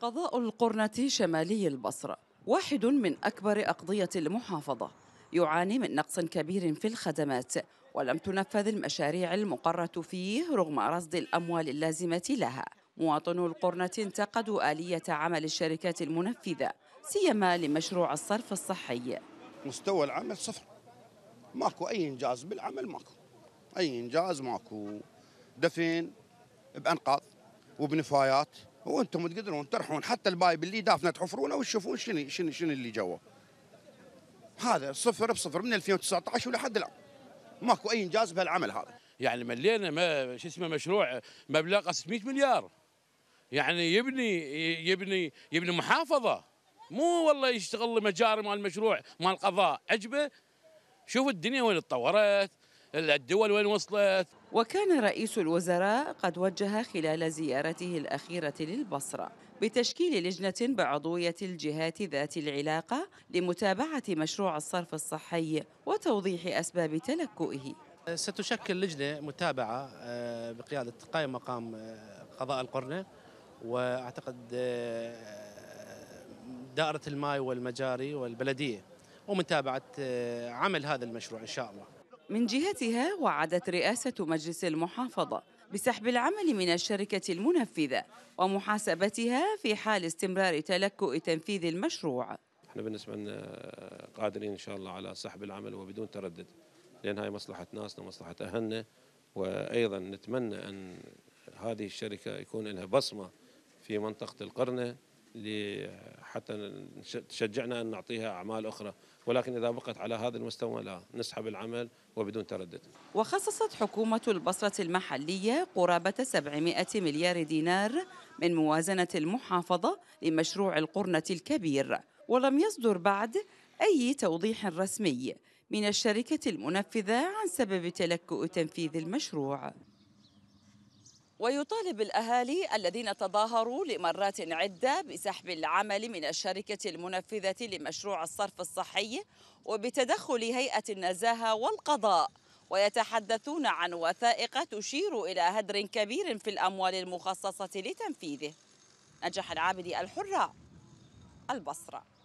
قضاء القرنة شمالي البصرة واحد من أكبر أقضية المحافظة. يعاني من نقص كبير في الخدمات ولم تنفذ المشاريع المقرة فيه رغم رصد الأموال اللازمة لها. مواطنو القرنة انتقدوا آلية عمل الشركات المنفذة سيما لمشروع الصرف الصحي. مستوى العمل صفر. ماكو أي إنجاز بالعمل ماكو. أي إنجاز ماكو. دفن بأنقاض وبنفايات. وأنتم تقدرون ترحون حتى البايب اللي دافنه تحفرونه وتشوفون شنو شنو شنو اللي جوا هذا صفر بصفر من 2019 ولحد الآن. ماكو أي إنجاز بهالعمل هذا. يعني ملينا ما شو اسمه مشروع مبلغ 600 مليار. يعني يبني يبني يبني محافظة. مو والله يشتغل مجاري مال المشروع مال القضاء عجبه؟ شوف الدنيا وين اتطورت الدول وين وصلت؟ وكان رئيس الوزراء قد وجه خلال زيارته الأخيرة للبصرة بتشكيل لجنة بعضوية الجهات ذات العلاقة لمتابعة مشروع الصرف الصحي وتوضيح أسباب تلكؤه. ستشكل لجنة متابعة آه، بقيادة قائم مقام آه، قضاء القرنة وأعتقد آه، دائرة الماء والمجاري والبلدية ومتابعة عمل هذا المشروع إن شاء الله. من جهتها وعدت رئاسة مجلس المحافظة بسحب العمل من الشركة المنفذة ومحاسبتها في حال استمرار تلكؤ تنفيذ المشروع. إحنا بالنسبة لنا قادرين إن شاء الله على سحب العمل وبدون تردد لأن هاي مصلحة ناسنا ومصلحة أهلنا. وأيضا نتمنى أن هذه الشركة يكون لها بصمة في منطقة القرنة حتى تشجعنا أن نعطيها أعمال أخرى ولكن إذا بقت على هذا المستوى لا نسحب العمل وبدون تردد. وخصصت حكومة البصرة المحلية قرابة 700 مليار دينار من موازنة المحافظة لمشروع القرنة الكبير ولم يصدر بعد أي توضيح رسمي من الشركة المنفذة عن سبب تلكؤ تنفيذ المشروع. ويطالب الأهالي الذين تظاهروا لمرات عدة بسحب العمل من الشركة المنفذة لمشروع الصرف الصحي وبتدخل هيئة النزاهة والقضاء. ويتحدثون عن وثائق تشير إلى هدر كبير في الأموال المخصصة لتنفيذه. نجح العابدي الحرة البصرة.